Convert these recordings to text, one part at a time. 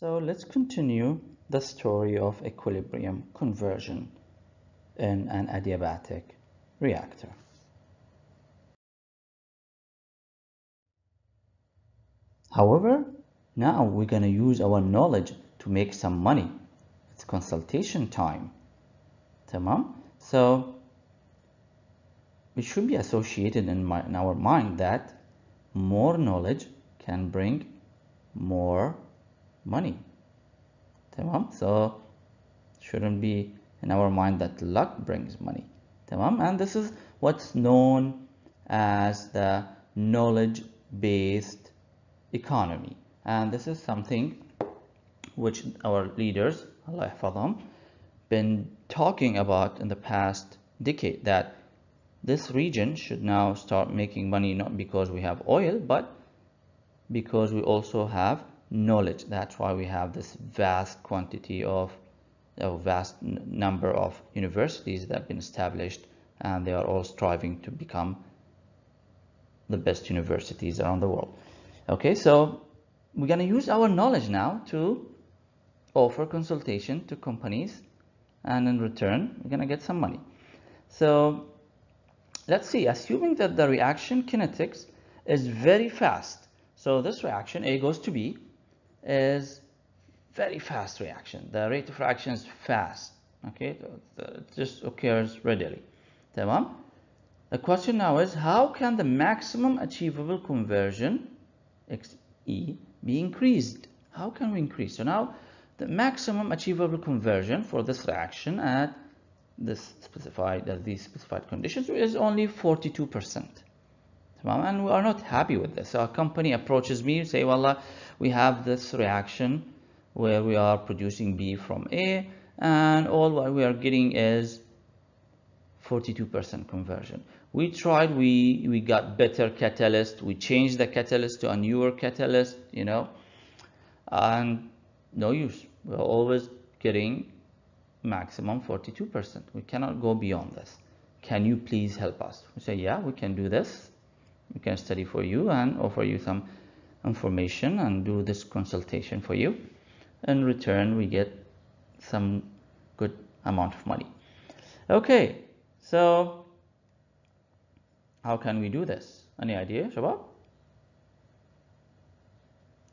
So let's continue the story of equilibrium conversion in an adiabatic reactor. However, now we're going to use our knowledge to make some money. It's consultation time. Tamam? So it should be associated in, my, in our mind that more knowledge can bring more money. Tamam? So shouldn't be in our mind that luck brings money. Tamam? And this is what's known as the knowledge based economy. And this is something which our leaders, Allah them, been talking about in the past decade that this region should now start making money not because we have oil but because we also have knowledge. That's why we have this vast quantity of a vast number of universities that have been established and they are all striving to become the best universities around the world. Okay so we're going to use our knowledge now to offer consultation to companies and in return we're going to get some money. So let's see. Assuming that the reaction kinetics is very fast so this reaction a goes to b is very fast reaction. The rate of reaction is fast. Okay, it just occurs readily. Tamam? The question now is how can the maximum achievable conversion XE be increased? How can we increase? So now the maximum achievable conversion for this reaction at this specified at these specified conditions is only 42% and we are not happy with this. So a company approaches me, say, well, we have this reaction where we are producing B from A, and all what we are getting is 42% conversion. We tried, we, we got better catalyst, we changed the catalyst to a newer catalyst, you know, and no use. We're always getting maximum 42%. We cannot go beyond this. Can you please help us? We say, yeah, we can do this we can study for you and offer you some information and do this consultation for you. In return we get some good amount of money. Okay so how can we do this? Any idea Shabab?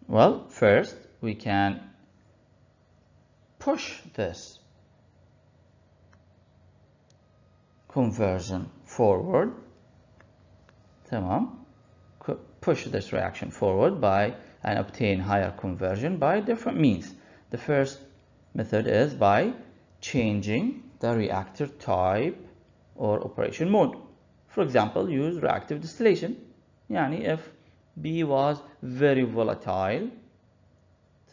well first we can push this conversion forward tamam. Push this reaction forward by and obtain higher conversion by different means. The first method is by changing the reactor type or operation mode. For example use reactive distillation. Yani if B was very volatile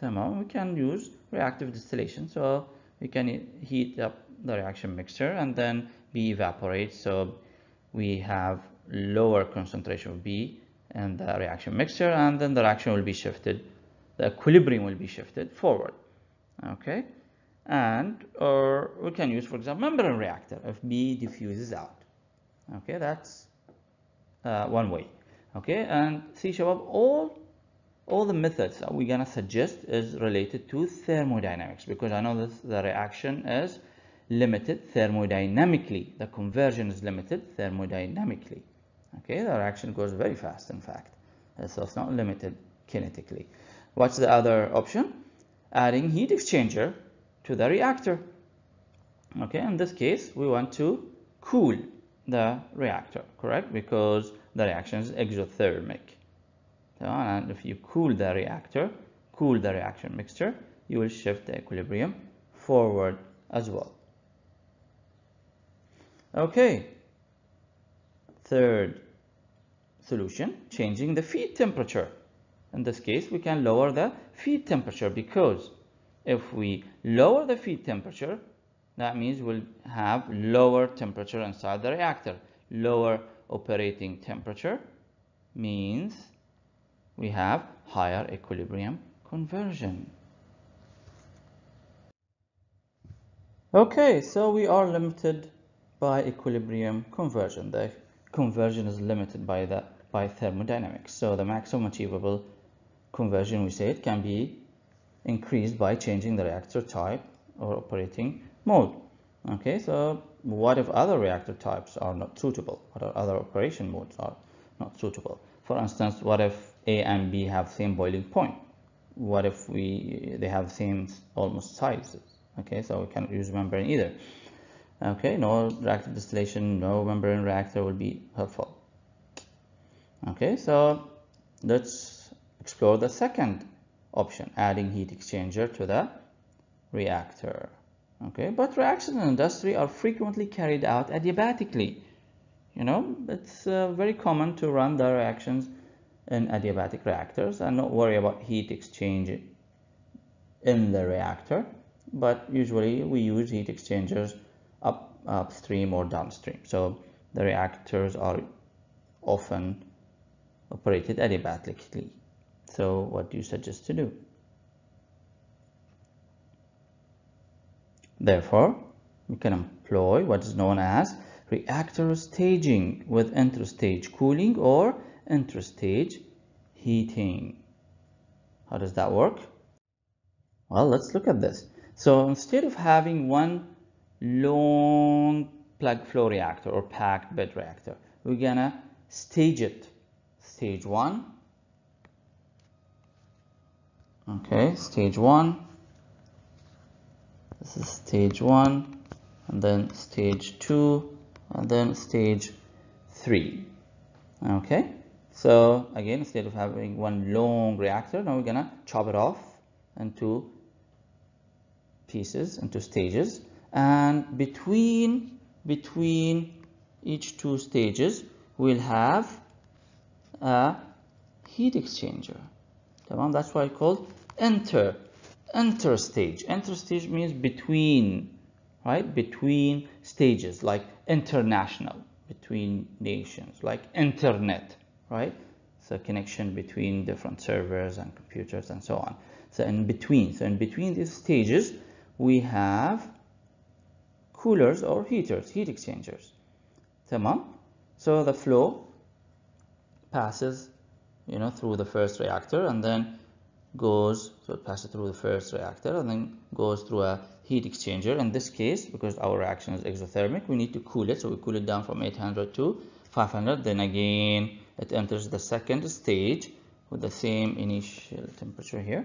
tamam we can use reactive distillation. So we can heat up the reaction mixture and then B evaporates. So we have lower concentration of B in the reaction mixture and then the reaction will be shifted. The equilibrium will be shifted forward okay? And or we can use for example membrane reactor if B diffuses out okay? That's uh, one way okay? And see Shabab all all the methods that we're gonna suggest is related to thermodynamics because I know this the reaction is limited thermodynamically. The conversion is limited thermodynamically okay the reaction goes very fast in fact. So it's not limited kinetically. What's the other option? Adding heat exchanger to the reactor. Okay in this case we want to cool the reactor correct? Because the reaction is exothermic. So, and if you cool the reactor cool the reaction mixture you will shift the equilibrium forward as well. Okay. Third solution changing the feed temperature. In this case we can lower the feed temperature because if we lower the feed temperature that means we'll have lower temperature inside the reactor. Lower operating temperature means we have higher equilibrium conversion. Okay so we are limited by equilibrium conversion. The conversion is limited by the by thermodynamics. So the maximum achievable conversion we say it can be increased by changing the reactor type or operating mode. Okay, so what if other reactor types are not suitable? What are other operation modes are not suitable? For instance, what if A and B have same boiling point? What if we they have same almost sizes? Okay, so we cannot use membrane either. Okay, no reactive distillation, no membrane reactor will be helpful. Okay, so let's explore the second option, adding heat exchanger to the reactor. Okay, but reactions in industry are frequently carried out adiabatically. You know, it's uh, very common to run the reactions in adiabatic reactors and not worry about heat exchange in the reactor. But usually we use heat exchangers up upstream or downstream. So the reactors are often operated adiabatically. So what do you suggest to do? Therefore, we can employ what is known as reactor staging with interstage cooling or interstage heating. How does that work? Well, let's look at this. So instead of having one long plug flow reactor or packed bed reactor, we're gonna stage it. Stage one. Okay, stage one. This is stage 1 and then stage 2 and then stage 3 okay so again instead of having one long reactor now we're gonna chop it off into pieces into stages. And between between each two stages we'll have a heat exchanger that's why it's called enter. Enter stage. Enter stage means between, right? Between stages, like international, between nations, like internet, right? So connection between different servers and computers and so on. So in between, so in between these stages, we have coolers or heaters, heat exchangers. Tamam? So the flow passes, you know, through the first reactor and then goes so it passes through the first reactor and then goes through a heat exchanger. In this case because our reaction is exothermic we need to cool it. So we cool it down from 800 to 500 then again it enters the second stage with the same initial temperature here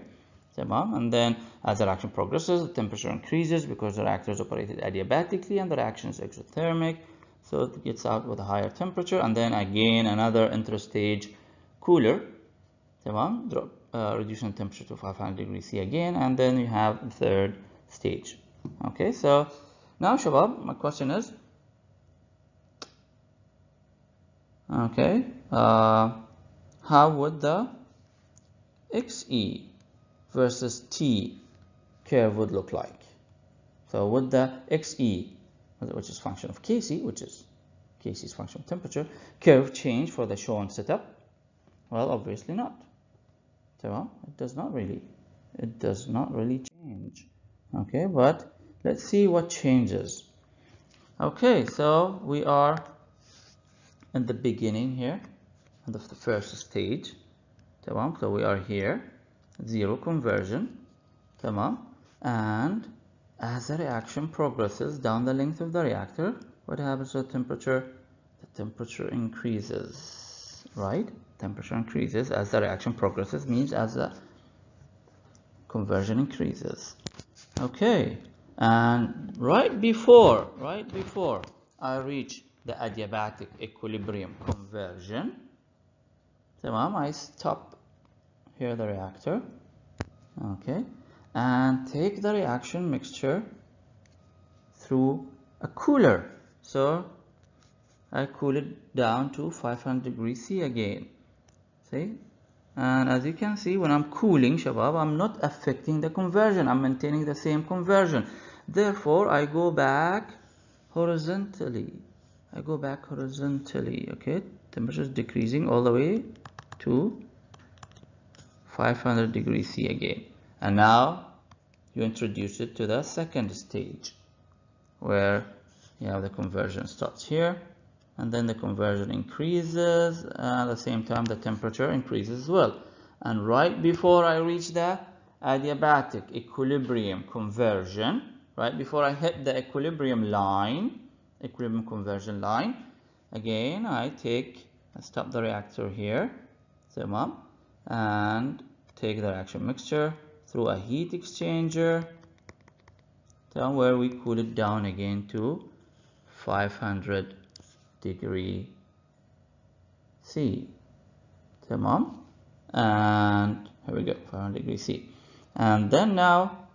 and then as the reaction progresses the temperature increases because the reactor is operated adiabatically and the reaction is exothermic so it gets out with a higher temperature and then again another interstage cooler. drop uh, reducing temperature to 500 degrees C again and then you have the third stage. Okay so now Shabab my question is okay uh, how would the XE versus T curve would look like? So would the XE which is function of Kc which is Kc's function of temperature curve change for the shown setup? Well obviously not. So it does not really it does not really change. Okay but let's see what changes. Okay so we are in the beginning here of the first stage. So we are here. Zero conversion. Tamam and as the reaction progresses down the length of the reactor. What happens to the temperature? The temperature increases right? Temperature increases as the reaction progresses means as the conversion increases. Okay and right before right before I reach the adiabatic equilibrium conversion tamam I stop here the reactor. Okay and take the reaction mixture through a cooler. So I cool it down to 500 degrees C again. See? And as you can see when I'm cooling shabab I'm not affecting the conversion. I'm maintaining the same conversion. Therefore I go back horizontally. I go back horizontally okay? Temperature is decreasing all the way to 500 degrees C again and now you introduce it to the second stage where you have the conversion starts here and then the conversion increases uh, at the same time the temperature increases as well. And right before I reach the adiabatic equilibrium conversion right before I hit the equilibrium line equilibrium conversion line again I take I stop the reactor here zoom up and take the reaction mixture through a heat exchanger. Down where we cool it down again to 500 degree C. Tamam. And here we go 500 degree C. And then now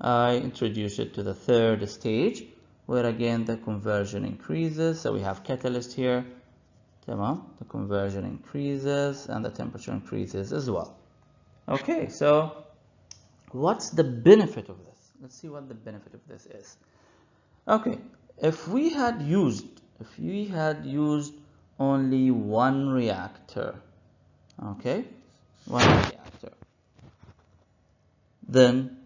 I introduce it to the third stage where again the conversion increases. So we have catalyst here. Tamam. The conversion increases and the temperature increases as well. Okay so what's the benefit of this? Let's see what the benefit of this is. Okay, if we had used, if we had used only one reactor, okay, one reactor, then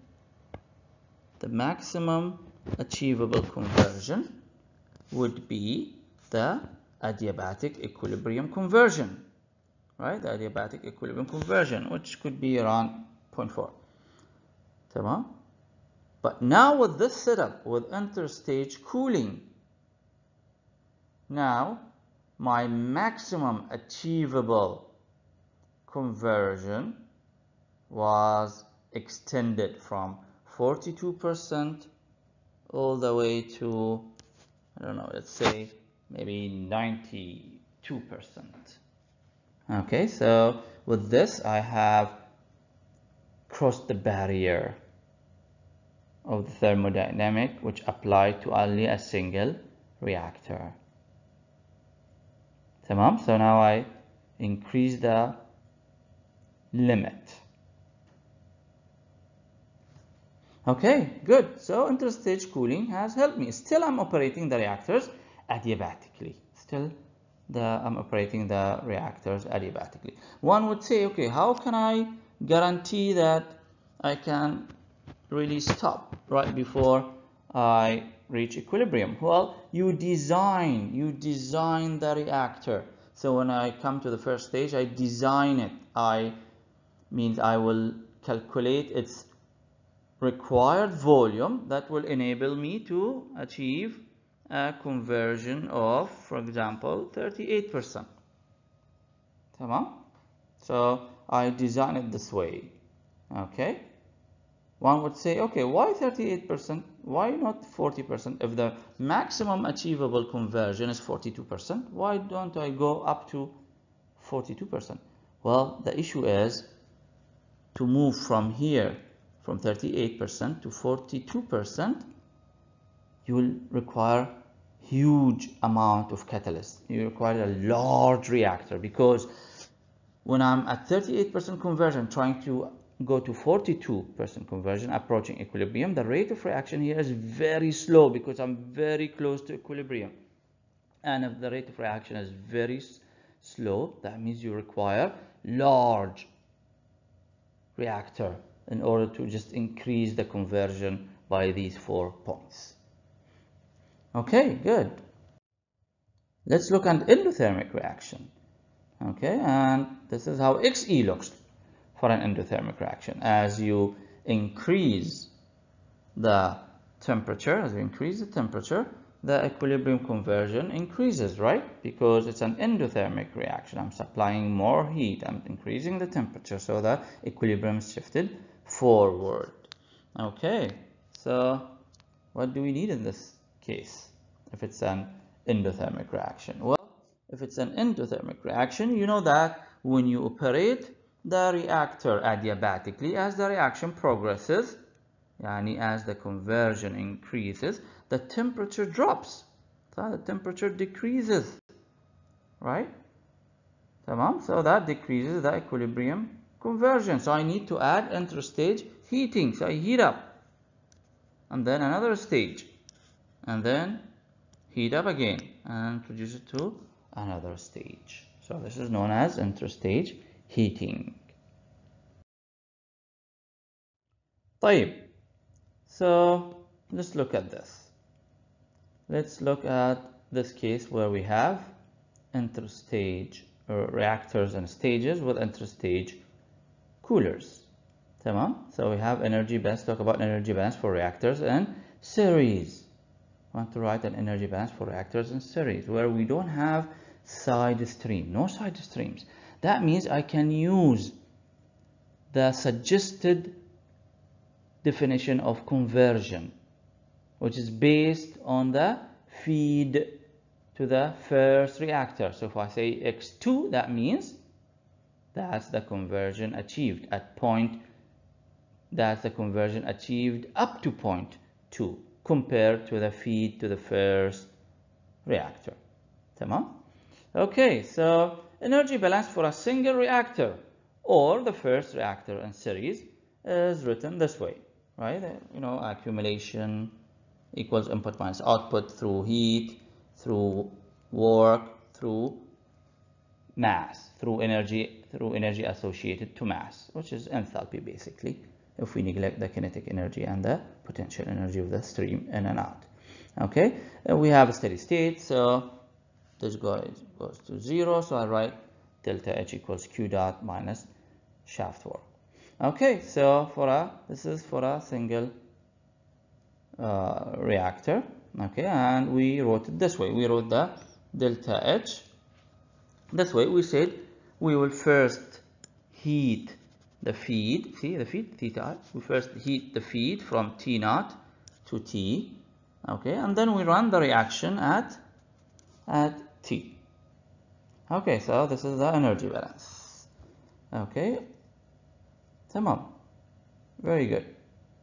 the maximum achievable conversion would be the adiabatic equilibrium conversion, right? The adiabatic equilibrium conversion, which could be around 0.4. Tamam? But now with this setup, with interstage cooling, now my maximum achievable conversion was extended from 42% all the way to, I don't know, let's say maybe 92%. Okay, so with this I have crossed the barrier of the thermodynamic which applied to only a single reactor. Tamam? So now I increase the limit. Okay, good. So interstage cooling has helped me. Still I'm operating the reactors adiabatically. Still the, I'm operating the reactors adiabatically. One would say, okay, how can I guarantee that I can really stop right before I reach equilibrium? Well, you design, you design the reactor. So when I come to the first stage, I design it. I means I will calculate its required volume that will enable me to achieve a conversion of, for example, 38%. Tamam? So I design it this way. Okay? One would say, okay, why 38%? Why not 40%? If the maximum achievable conversion is 42%, why don't I go up to 42%? Well, the issue is to move from here from 38% to 42%, you will require huge amount of catalyst. You require a large reactor because when I'm at 38% conversion trying to go to 42% conversion approaching equilibrium, the rate of reaction here is very slow because I'm very close to equilibrium. And if the rate of reaction is very slow, that means you require large reactor in order to just increase the conversion by these four points. Okay, good. Let's look at endothermic reaction. Okay, and this is how XE looks for an endothermic reaction. As you increase the temperature, as you increase the temperature, the equilibrium conversion increases, right? Because it's an endothermic reaction. I'm supplying more heat. I'm increasing the temperature, so the equilibrium is shifted forward. Okay, so what do we need in this case if it's an endothermic reaction? Well, if it's an endothermic reaction, you know that when you operate the reactor adiabatically, as the reaction progresses, yani as the conversion increases, the temperature drops. So the temperature decreases, right? So that decreases the equilibrium conversion. So I need to add interstage heating. So I heat up and then another stage and then heat up again and introduce it to another stage. So this is known as interstage heating. طيب so let's look at this. Let's look at this case where we have interstage uh, reactors and stages with interstage coolers. تمام so we have energy balance talk about energy balance for reactors and series I want to write an energy balance for reactors and series where we don't have side stream no side streams that means I can use the suggested definition of conversion which is based on the feed to the first reactor so if I say x2 that means that's the conversion achieved at point that's the conversion achieved up to point 2 compared to the feed to the first reactor. Okay, so energy balance for a single reactor or the first reactor in series is written this way, right? You know, accumulation equals input minus output through heat, through work, through mass, through energy, through energy associated to mass, which is enthalpy basically if we neglect the kinetic energy and the potential energy of the stream in and out. Okay, and we have a steady state, so this goes, goes to zero, so I write delta H equals Q dot minus shaft work. Okay, so for a, this is for a single uh, reactor, okay, and we wrote it this way. We wrote the delta H. This way we said we will first heat the feed, see the feed, theta, we first heat the feed from T naught to T, okay, and then we run the reaction at, at T. Okay, so this is the energy balance. Okay, tamam. Very good,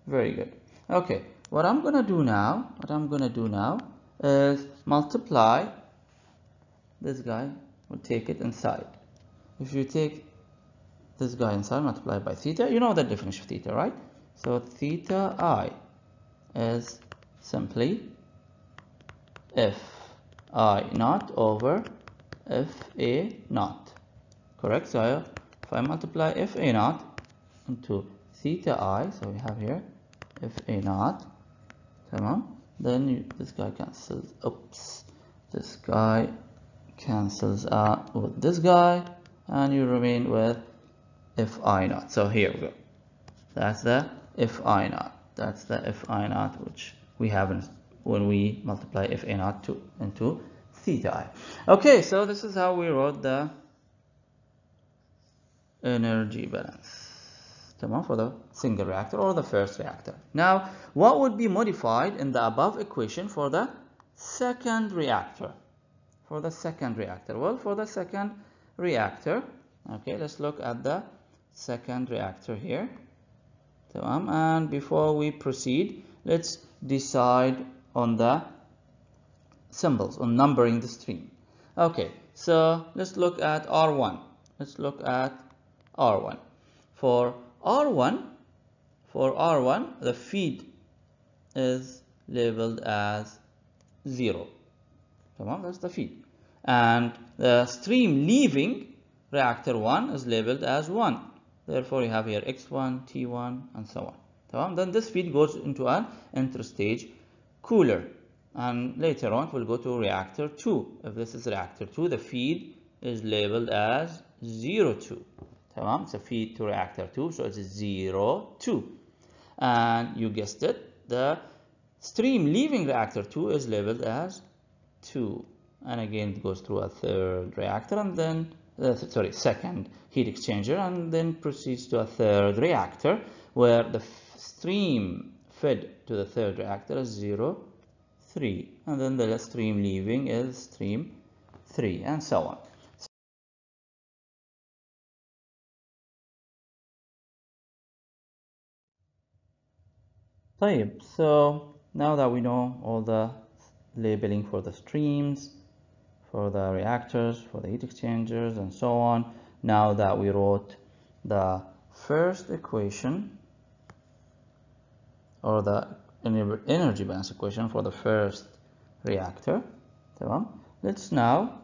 very good. Okay, what I'm gonna do now, what I'm gonna do now is multiply this guy, we'll take it inside. If you take this guy inside multiply by theta. You know the definition of theta, right? So theta i is simply f i naught over f a naught. Correct? So if I multiply f a naught into theta i, so we have here f a naught, then you, this guy cancels. Oops, this guy cancels out with this guy, and you remain with fi naught. So here we go. That's the fi naught. That's the fi naught which we have in, when we multiply fa naught to, into theta i. Okay, so this is how we wrote the energy balance for the single reactor or the first reactor. Now, what would be modified in the above equation for the second reactor? For the second reactor. Well, for the second reactor, okay, let's look at the second reactor here and before we proceed let's decide on the symbols on numbering the stream okay so let's look at R1 let's look at R1 for R1 for R1 the feed is labeled as 0 that's the feed. And the stream leaving reactor 1 is labeled as 1 Therefore, you have here x1, t1, and so on. Then this feed goes into an interstage cooler. And later on, we'll go to reactor 2. If this is reactor 2, the feed is labeled as 0, 2. It's a feed to reactor 2, so it's 0, 2. And you guessed it, the stream leaving reactor 2 is labeled as 2. And again, it goes through a third reactor and then uh, sorry, second heat exchanger and then proceeds to a third reactor where the stream fed to the third reactor is 0, 3 and then the stream leaving is stream 3 and so on. So now that we know all the labeling for the streams for the reactors, for the heat exchangers, and so on. Now that we wrote the first equation or the energy balance equation for the first reactor, let's now,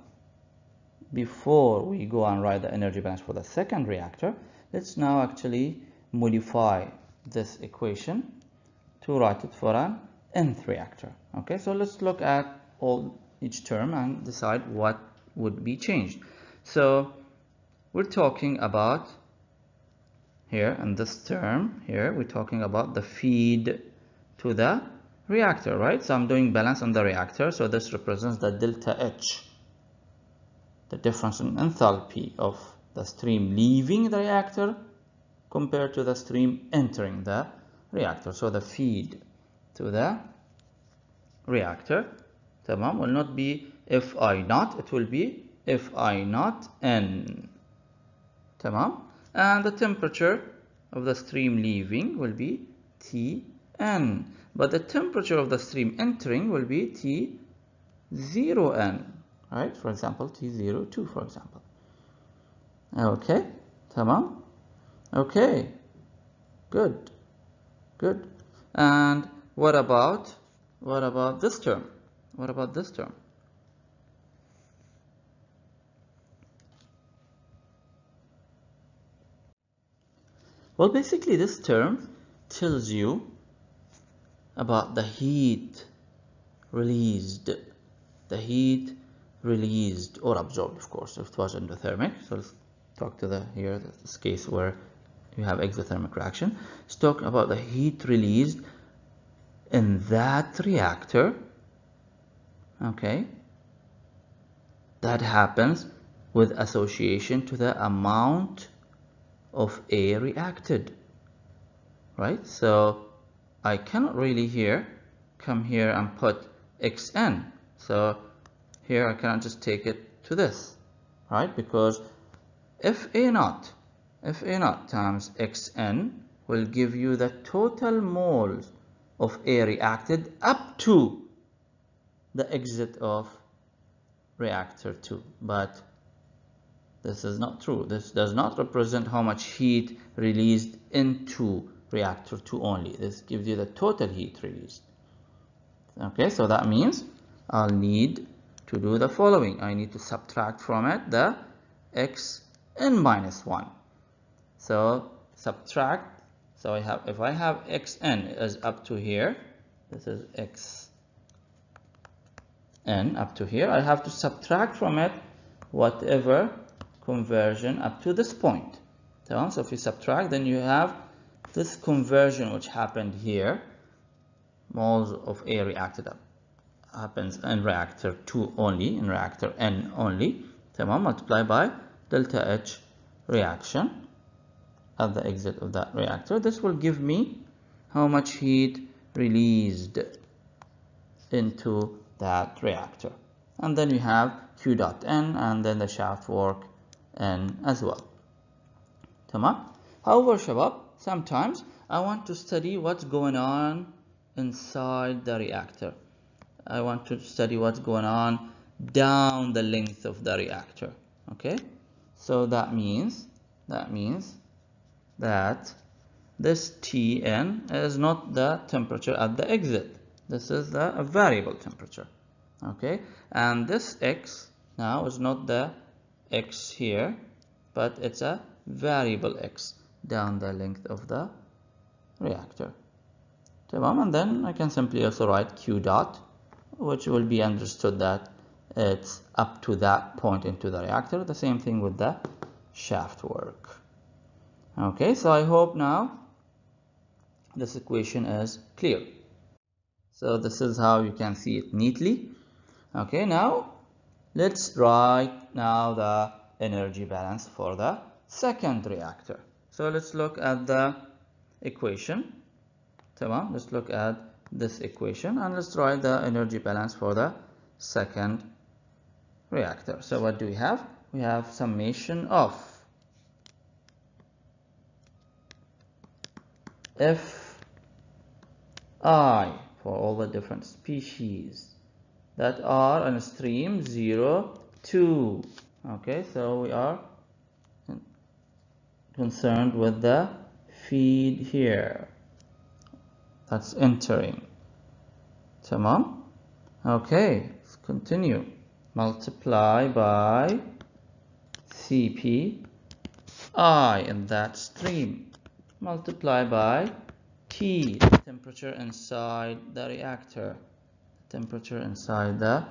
before we go and write the energy balance for the second reactor, let's now actually modify this equation to write it for an nth reactor. Okay, so let's look at all each term and decide what would be changed. So we're talking about here in this term here we're talking about the feed to the reactor right? So I'm doing balance on the reactor so this represents the delta H the difference in enthalpy of the stream leaving the reactor compared to the stream entering the reactor. So the feed to the reactor tamam will not be fi naught it will be fi naught n tamam and the temperature of the stream leaving will be Tn but the temperature of the stream entering will be T0n right? For example T02 for example. Okay tamam. Okay good good. And what about what about this term? What about this term Well, basically this term tells you about the heat released, the heat released or absorbed, of course, if it was endothermic. So let's talk to the here, this case where you have exothermic reaction. Let's talk about the heat released in that reactor, okay, that happens with association to the amount of A reacted, right? So I cannot really here come here and put xn. So here I cannot just take it to this, right? Because if A naught, if A naught times xn will give you the total moles of A reacted up to the exit of reactor 2. But this is not true. This does not represent how much heat released into reactor 2 only. This gives you the total heat released. Okay, so that means I'll need to do the following. I need to subtract from it the xn minus 1. So subtract. So I have if I have xn is up to here, this is xn up to here, I have to subtract from it whatever conversion up to this point. So if you subtract, then you have this conversion which happened here. Moles of A reacted up happens in reactor 2 only, in reactor N only. Tamam? Multiply by delta H reaction at the exit of that reactor. This will give me how much heat released into that reactor. And then you have Q dot N and then the shaft work N as well. تمام however shabab sometimes I want to study what's going on inside the reactor I want to study what's going on down the length of the reactor okay so that means that means that this Tn is not the temperature at the exit this is the variable temperature okay and this X now is not the x here but it's a variable x down the length of the reactor. And then I can simply also write q dot which will be understood that it's up to that point into the reactor. The same thing with the shaft work. Okay so I hope now this equation is clear. So this is how you can see it neatly. Okay now Let's write now the energy balance for the second reactor. So let's look at the equation. Tamam. Let's look at this equation and let's write the energy balance for the second reactor. So what do we have? We have summation of F I for all the different species that are on stream 0 2 okay so we are concerned with the feed here. That's entering. Tamam okay let's continue. Multiply by cp i in that stream. Multiply by T temperature inside the reactor temperature inside the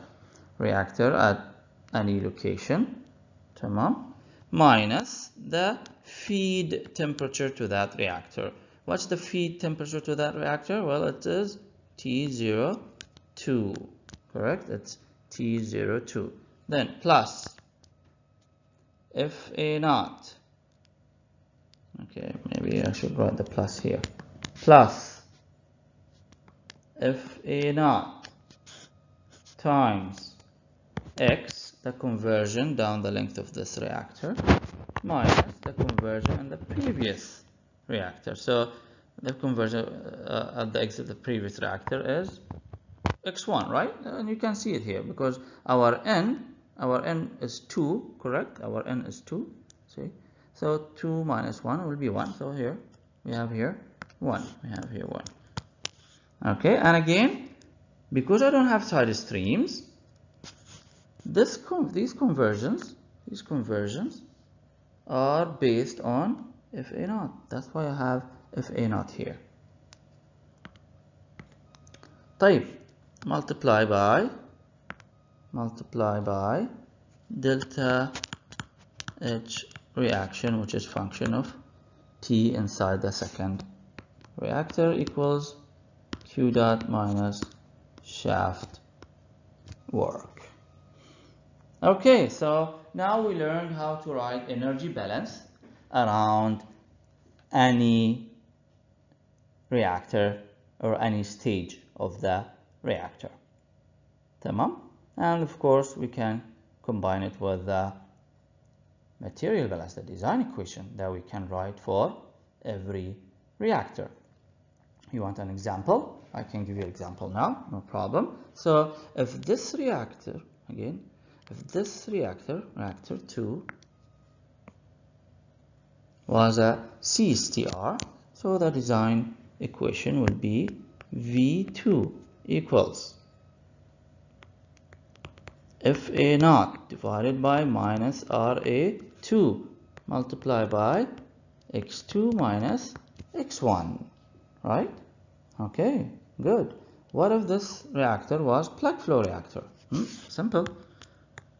reactor at any location tamam minus the feed temperature to that reactor. What's the feed temperature to that reactor? Well, it is T02, correct? It's T02. Then plus FA naught. Okay, maybe I should write the plus here. Plus FA naught times X, the conversion down the length of this reactor, minus the conversion in the previous reactor. So the conversion uh, at the exit of the previous reactor is x1, right? And you can see it here because our n, our n is 2, correct? Our n is 2, see? So 2 minus 1 will be 1. So here, we have here 1. We have here 1. Okay, and again, because I don't have side streams, this these conversions, these conversions are based on FA naught. That's why I have FA naught here. Type multiply by multiply by delta H reaction which is function of T inside the second reactor equals Q dot minus shaft work. Okay, so now we learned how to write energy balance around any reactor or any stage of the reactor. Tamam? And of course, we can combine it with the material balance, the design equation that we can write for every reactor. You want an example? I can give you an example now, no problem. So if this reactor, again, if this reactor, reactor 2, was a CSTR, so the design equation would be V2 equals FA naught divided by minus RA2 multiplied by X2 minus X1, right? Okay, good. What if this reactor was plug flow reactor? Hmm, simple.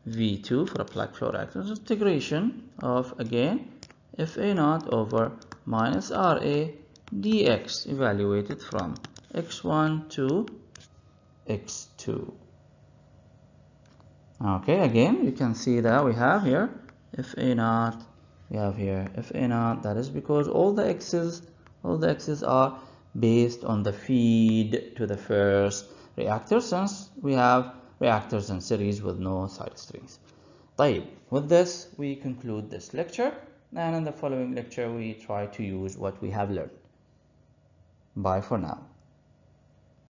V2 for a plug flow reactor is integration of again FA0 over minus RA dx evaluated from x1 to x2. Okay, again, you can see that we have here FA0, we have here FA0, that is because all the x's, all the x's are based on the feed to the first reactor since we have reactors in series with no side streams. طيب, with this we conclude this lecture and in the following lecture we try to use what we have learned. Bye for now.